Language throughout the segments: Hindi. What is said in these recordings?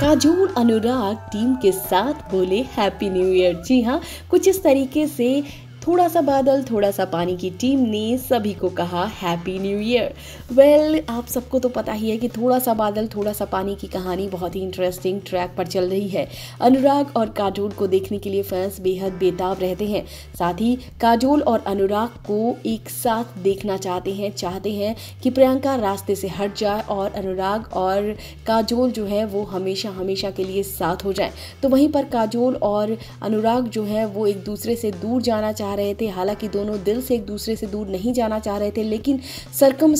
काजोल, अनुराग टीम के साथ बोले हैप्पी न्यू ईयर जी हाँ कुछ इस तरीके से थोड़ा सा बादल, थोड़ा सा पानी की टीम ने सभी को कहा हैप्पी न्यू ईयर वेल आप सबको तो पता ही है कि थोड़ा सा बादल, थोड़ा सा पानी की कहानी बहुत ही इंटरेस्टिंग ट्रैक पर चल रही है। अनुराग और काजोल को देखने के लिए फैंस बेहद बेताब रहते हैं। साथ ही काजोल और अनुराग को एक साथ देखना चाहते हैं चाहते हैं कि प्रियंका रास्ते से हट जाए और अनुराग और काजोल जो है वो हमेशा हमेशा के लिए साथ हो जाए। तो वहीं पर काजोल और अनुराग जो है वो एक दूसरे से दूर जाना चाह चाह रहे थे। हालाँकि दोनों दिल से एक दूसरे से दूर नहीं जाना चाह रहे थे, लेकिन सरकम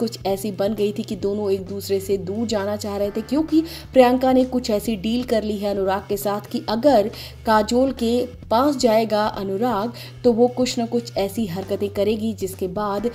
कुछ ऐसी बन गई थी कि दोनों एक दूसरे से दूर जाना चाह रहे थे, क्योंकि प्रियंका ने कुछ ऐसी डील कर ली है अनुराग के साथ कि अगर काजोल के पास जाएगा अनुराग तो वो कुछ ना कुछ ऐसी हरकतें करेगी, जिसके बाद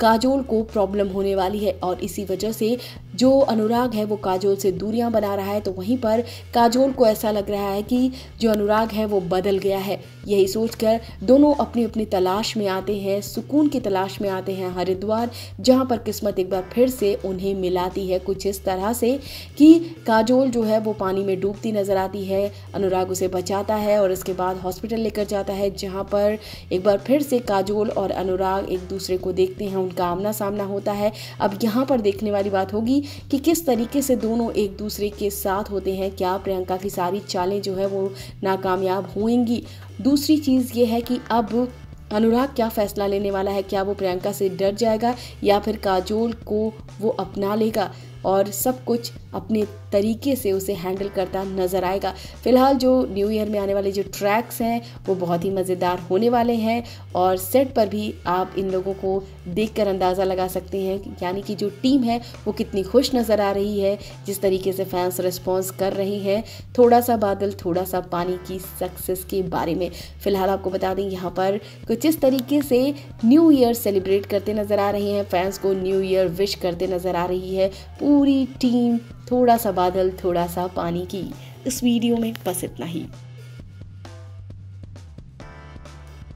काजोल को प्रॉब्लम होने वाली है और इसी वजह से जो अनुराग है वो काजोल से दूरियाँ बना रहा है तो वहीं पर काजोल को ऐसा लग रहा है कि जो अनुराग है वो बदल गया है। यही सोचकर दोनों अपनी अपनी तलाश में आते हैं, सुकून की तलाश में आते हैं हरिद्वार, जहाँ पर किस्मत एक बार फिर से उन्हें मिलाती है। कुछ इस तरह से कि काजोल जो है वो पानी में डूबती नज़र आती है, अनुराग उसे बचाता है और इसके बाद हॉस्पिटल लेकर जाता है, जहाँ पर एक बार फिर से काजोल और अनुराग एक दूसरे को देखते हैं। उनका आमना सामना होता है। अब यहाँ पर देखने वाली बात होगी कि किस तरीके से दोनों एक दूसरे के साथ होते हैं। क्या प्रियंका की सारी चालें जो है वो नाकामयाब होंगी? दूसरी चीज़ ये है कि अब अनुराग क्या फैसला लेने वाला है? क्या वो प्रियंका से डर जाएगा या फिर काजोल को वो अपना लेगा? और सब कुछ अपने तरीके से उसे हैंडल करता नज़र आएगा। फ़िलहाल जो न्यू ईयर में आने वाले जो ट्रैक्स हैं, वो बहुत ही मज़ेदार होने वाले हैं और सेट पर भी आप इन लोगों को देखकर अंदाज़ा लगा सकते हैं यानी कि जो टीम है, वो कितनी खुश नज़र आ रही है, जिस तरीके से फैंस रिस्पॉन्स कर रहे हैं। थोड़ा सा बादल थोड़ा सा पानी की सक्सेस के बारे में फ़िलहाल आपको बता दें, यहाँ पर कुछ इस तरीके से न्यू ईयर सेलिब्रेट करते नज़र आ रहे हैं। फैंस को न्यू ईयर विश करते नज़र आ रही है। पूरी टीम थोड़ा सा बादल, थोड़ा सा पानी की इस वीडियो में बस इतना ही।